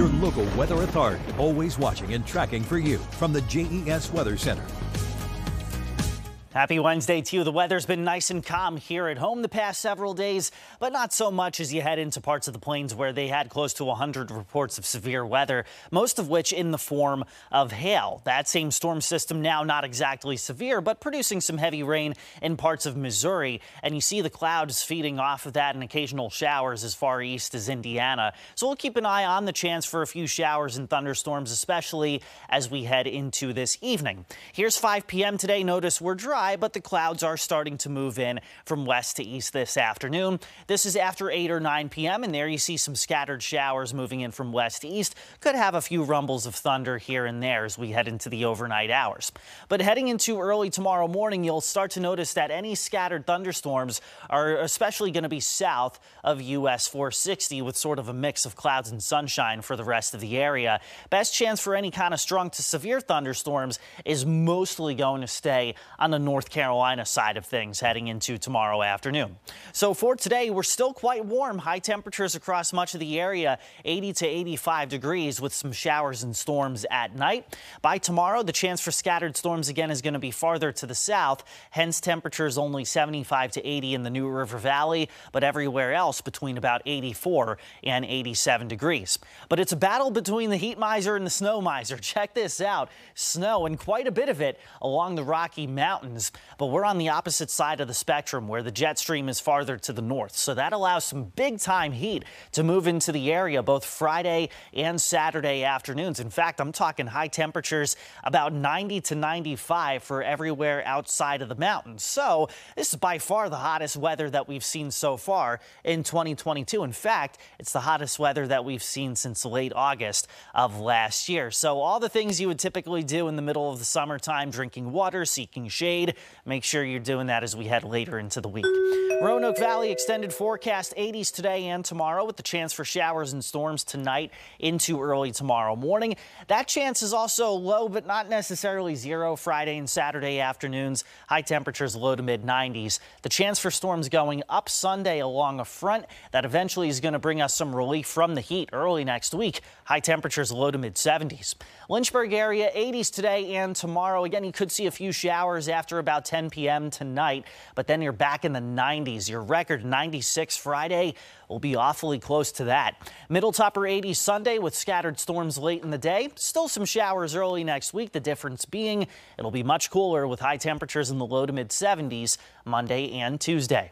Your local weather authority, always watching and tracking for you from the JES Weather Center. Happy Wednesday to you. The weather's been nice and calm here at home the past several days, but not so much as you head into parts of the plains where they had close to 100 reports of severe weather, most of which in the form of hail. That same storm system now not exactly severe, but producing some heavy rain in parts of Missouri. And you see the clouds feeding off of that and occasional showers as far east as Indiana. So we'll keep an eye on the chance for a few showers and thunderstorms, especially as we head into this evening. Here's 5 p.m. today. Notice we're dry dry, but the clouds are starting to move in from west to east this afternoon. This is after 8 or 9 p.m., and there you see some scattered showers moving in from west to east. Could have a few rumbles of thunder here and there as we head into the overnight hours. But heading into early tomorrow morning, you'll start to notice that any scattered thunderstorms are especially going to be south of US 460 with sort of a mix of clouds and sunshine for the rest of the area. Best chance for any kind of strong to severe thunderstorms is mostly going to stay on the north North Carolina side of things heading into tomorrow afternoon. So for today, we're still quite warm. High temperatures across much of the area, 80 to 85 degrees with some showers and storms at night. By tomorrow, the chance for scattered storms again is going to be farther to the south. Hence, temperatures only 75 to 80 in the New River Valley, but everywhere else between about 84 and 87 degrees. But it's a battle between the heat miser and the snow miser. Check this out. Snow and quite a bit of it along the Rocky Mountains but we're on the opposite side of the spectrum where the jet stream is farther to the north. So that allows some big time heat to move into the area both Friday and Saturday afternoons. In fact, I'm talking high temperatures about 90 to 95 for everywhere outside of the mountains. So this is by far the hottest weather that we've seen so far in 2022. In fact, it's the hottest weather that we've seen since late August of last year. So all the things you would typically do in the middle of the summertime, drinking water, seeking shade, Make sure you're doing that as we head later into the week. Roanoke Valley extended forecast 80s today and tomorrow with the chance for showers and storms tonight into early tomorrow morning. That chance is also low, but not necessarily zero Friday and Saturday afternoons. High temperatures low to mid 90s. The chance for storms going up Sunday along a front that eventually is going to bring us some relief from the heat early next week. High temperatures low to mid 70s. Lynchburg area 80s today and tomorrow. Again, you could see a few showers after about 10 p.m. tonight, but then you're back in the 90s. Your record 96 Friday will be awfully close to that. Middle topper 80s Sunday with scattered storms late in the day. Still some showers early next week. The difference being it'll be much cooler with high temperatures in the low to mid 70s Monday and Tuesday.